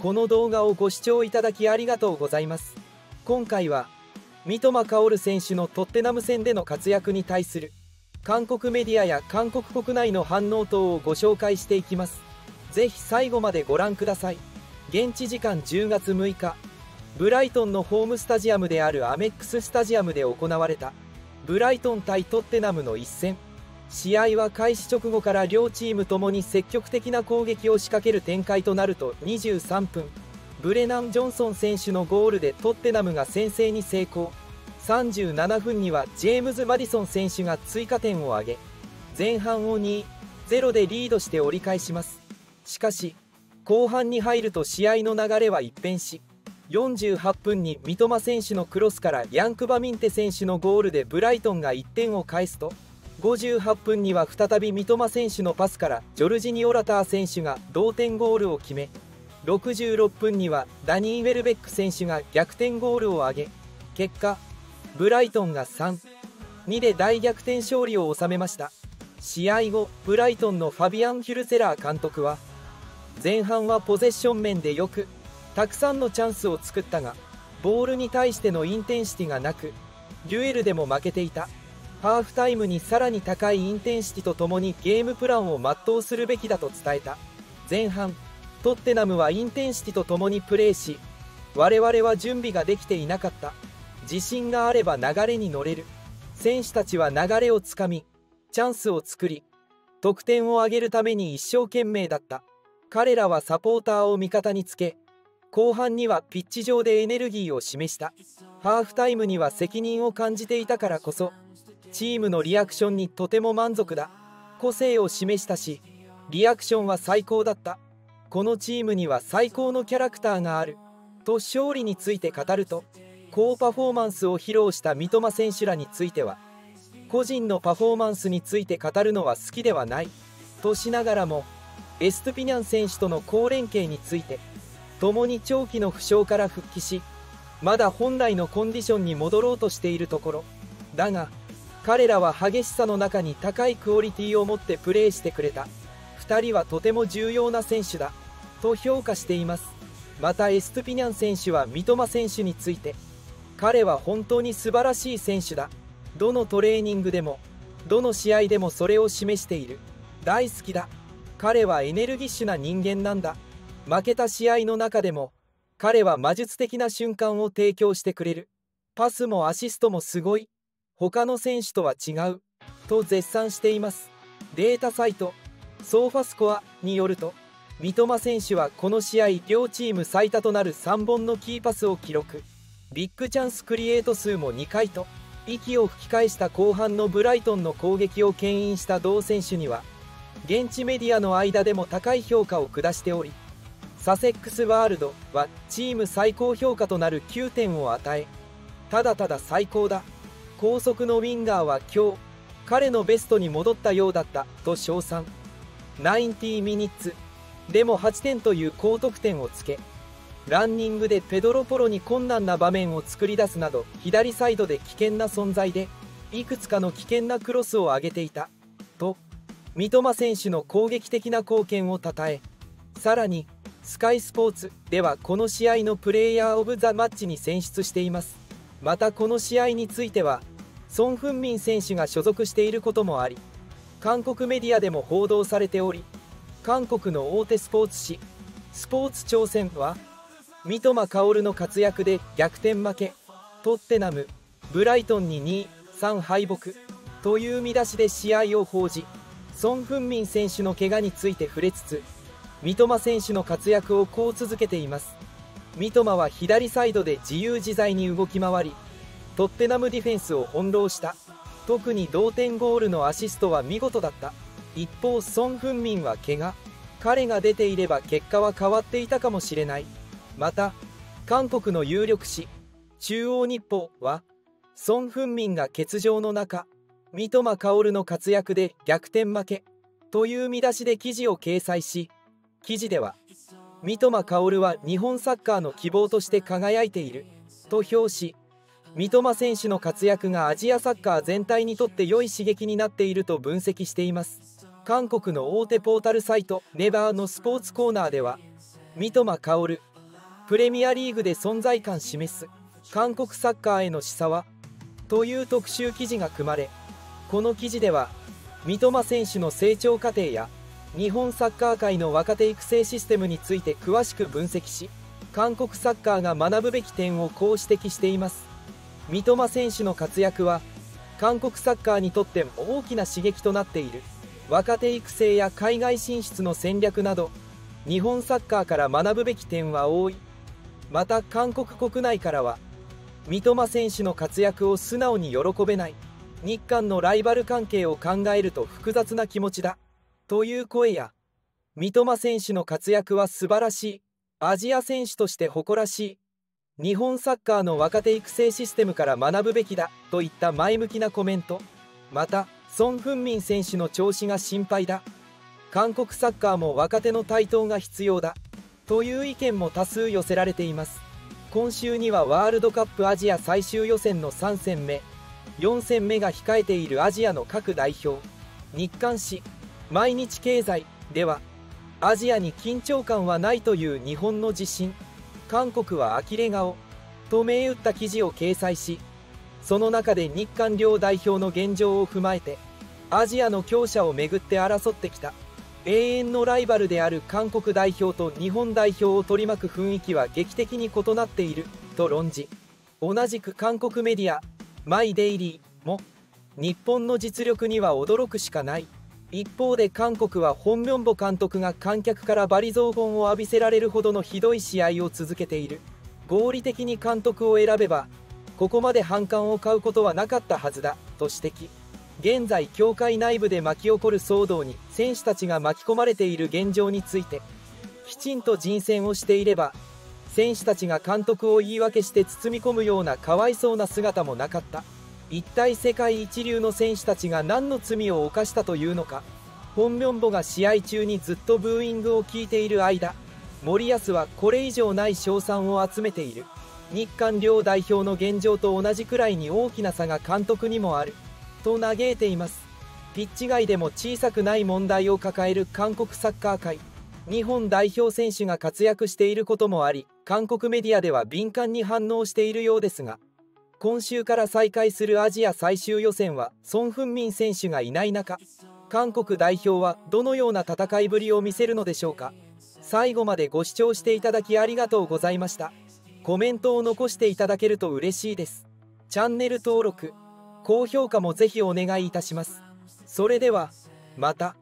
この動画をご視聴いただきありがとうございます。今回は三笘薫選手のトッテナム戦での活躍に対する韓国メディアや韓国国内の反応等をご紹介していきます。ぜひ最後までご覧ください。現地時間10月6日ブライトンのホームスタジアムであるアメックススタジアムで行われたブライトン対トッテナムの一戦。試合は開始直後から両チームともに積極的な攻撃を仕掛ける展開となると23分ブレナン・ジョンソン選手のゴールでトッテナムが先制に成功。37分にはジェームズ・マディソン選手が追加点を挙げ前半を2-0でリードして折り返します。しかし後半に入ると試合の流れは一変し48分に三笘選手のクロスからヤンクバミンテ選手のゴールでブライトンが1点を返すと58分には再び三笘選手のパスからジョルジニ・オラター選手が同点ゴールを決め66分にはダニー・ウェルベック選手が逆転ゴールを挙げ結果ブライトンが3-2で大逆転勝利を収めました。試合後ブライトンのファビアン・ヒュルセラー監督は前半はポゼッション面でよくたくさんのチャンスを作ったがボールに対してのインテンシティがなくデュエルでも負けていた。ハーフタイムにさらに高いインテンシティとともにゲームプランを全うするべきだと伝えた。前半トッテナムはインテンシティとともにプレーし我々は準備ができていなかった。自信があれば流れに乗れる。選手たちは流れをつかみチャンスを作り得点を上げるために一生懸命だった。彼らはサポーターを味方につけ後半にはピッチ上でエネルギーを示した。ハーフタイムには責任を感じていたからこそチームのリアクションにとても満足だ。個性を示したしリアクションは最高だった。このチームには最高のキャラクターがある。と勝利について語ると高パフォーマンスを披露した三笘選手らについては個人のパフォーマンスについて語るのは好きではない。としながらもエストゥピニャン選手との好連携について共に長期の負傷から復帰しまだ本来のコンディションに戻ろうとしているところ。だが彼らは激しさの中に高いクオリティを持ってプレーしてくれた。2人はとても重要な選手だ。と評価しています。またエストゥピニャン選手は三笘選手について彼は本当に素晴らしい選手だ。どのトレーニングでもどの試合でもそれを示している。大好きだ。彼はエネルギッシュな人間なんだ。負けた試合の中でも彼は魔術的な瞬間を提供してくれる。パスもアシストもすごい。他の選手とは違うと絶賛しています。データサイトソーファスコアによると三笘選手はこの試合両チーム最多となる3本のキーパスを記録。ビッグチャンスクリエイト数も2回と息を吹き返した後半のブライトンの攻撃を牽引した同選手には現地メディアの間でも高い評価を下しておりサセックスワールドはチーム最高評価となる9点を与えただただ最高だ。高速のウィンガーは今日彼のベストに戻ったようだったと称賛。90ミニッツ。でも8点という高得点をつけランニングでペドロポロに困難な場面を作り出すなど左サイドで危険な存在でいくつかの危険なクロスを上げていたと三笘選手の攻撃的な貢献をたたえさらにスカイスポーツではこの試合のプレイヤー・オブ・ザ・マッチに選出しています。またこの試合についてはソン・フンミン選手が所属していることもあり韓国メディアでも報道されており韓国の大手スポーツ紙スポーツ挑戦は三笘薫の活躍で逆転負けトッテナムブライトンに2-3敗北という見出しで試合を報じソン・フンミン選手の怪我について触れつつ三笘選手の活躍をこう続けています。三笘は左サイドで自由自在に動き回りトッテナムディフェンスを翻弄した。特に同点ゴールのアシストは見事だった。一方ソン・フンミンは怪我。彼が出ていれば結果は変わっていたかもしれない。また韓国の有力紙中央日報はソン・フンミンが欠場の中三笘薫の活躍で逆転負けという見出しで記事を掲載し記事では三笘薫は日本サッカーの希望として輝いている。と評し三笘選手の活躍がアジアサッカー全体にとって良い刺激になっていると分析しています。韓国の大手ポータルサイトネバーのスポーツコーナーでは三笘薫プレミアリーグで存在感示す韓国サッカーへの示唆はという特集記事が組まれこの記事では三笘選手の成長過程や日本サッカー界の若手育成システムについて詳しく分析し韓国サッカーが学ぶべき点をこう指摘しています。三笘選手の活躍は韓国サッカーにとっても大きな刺激となっている。若手育成や海外進出の戦略など日本サッカーから学ぶべき点は多い。また韓国国内からは三笘選手の活躍を素直に喜べない。日韓のライバル関係を考えると複雑な気持ちだ。という声や三笘選手の活躍は素晴らしい。アジア選手として誇らしい。日本サッカーの若手育成システムから学ぶべきだ。といった前向きなコメント。またソン・フンミン選手の調子が心配だ。韓国サッカーも若手の台頭が必要だ。という意見も多数寄せられています。今週にはワールドカップアジア最終予選の3戦目。4戦目が控えているアジアの各代表。日刊紙毎日経済ではアジアに緊張感はないという日本の自信。韓国は呆れ顔。と銘打った記事を掲載しその中で日韓両代表の現状を踏まえてアジアの強者をめぐって争ってきた。永遠のライバルである韓国代表と日本代表を取り巻く雰囲気は劇的に異なっている。と論じ同じく韓国メディアマイ・デイリーも日本の実力には驚くしかない。一方で韓国はホン・ミョンボ監督が観客から罵詈雑言を浴びせられるほどのひどい試合を続けている。合理的に監督を選べばここまで反感を買うことはなかったはずだと指摘。現在協会内部で巻き起こる騒動に選手たちが巻き込まれている現状についてきちんと人選をしていれば選手たちが監督を言い訳して包み込むようなかわいそうな姿もなかった。一体世界一流の選手たちが何の罪を犯したというのか。ホン・ミョンボが試合中にずっとブーイングを聞いている間森保はこれ以上ない賞賛を集めている。日韓両代表の現状と同じくらいに大きな差が監督にもある。と嘆いています。ピッチ外でも小さくない問題を抱える韓国サッカー界。日本代表選手が活躍していることもあり韓国メディアでは敏感に反応しているようですが今週から再開するアジア最終予選はソン・フンミン選手がいない中韓国代表はどのような戦いぶりを見せるのでしょうか最後までご視聴していただきありがとうございましたコメントを残していただけると嬉しいですチャンネル登録高評価もぜひお願いいたします。それでは、また。